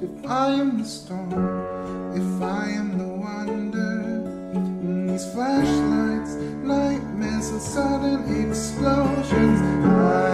If I am the storm, if I am the wonder, these flashlights, nightmares, and sudden explosions. I